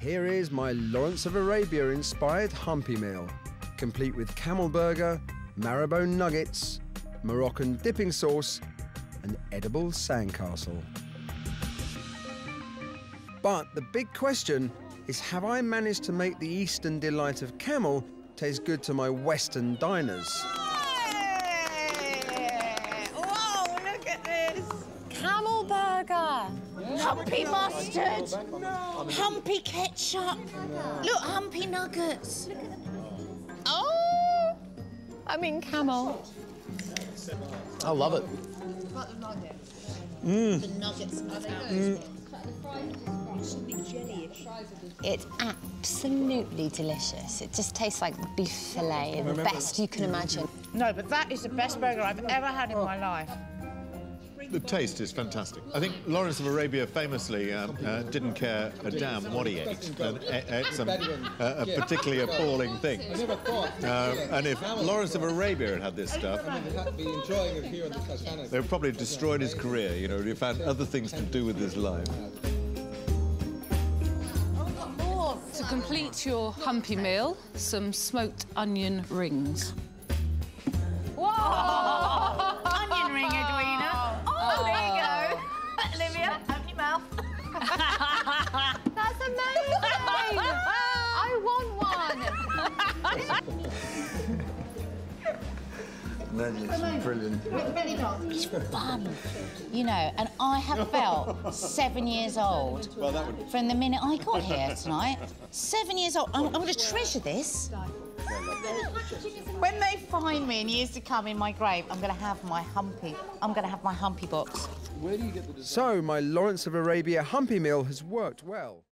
Here is my Lawrence of Arabia inspired humpy meal, complete with camel burger, marrowbone nuggets, Moroccan dipping sauce, and edible sandcastle. But the big question is have I managed to make the Eastern delight of camel taste good to my Western diners? Whoa, look at this. Camel burger. Humpy mustard. Humpy ketchup. Look, humpy nuggets. Oh! I mean, camel. I love it. Mm. The nuggets mm. It's absolutely delicious. It just tastes like beef fillet, the best you can imagine. No, but that is the best burger I've ever had in my life. The taste is fantastic. I think Lawrence of Arabia famously um, uh, didn't care a damn what he ate, and ate, ate some uh, particularly appalling things. Uh, and if Lawrence of Arabia had had this stuff, they would probably have destroyed his career. You know, he'd have had other things to do with his life. To complete your humpy meal, some smoked onion rings. want one. brilliant. It's fun, you know, and I have felt seven years old from the minute I got here tonight. Seven years old. I'm, I'm going to treasure this. When they find me in years to come in my grave, I'm going to have my humpy. I'm going to have my humpy box. So, my Lawrence of Arabia humpy meal has worked well.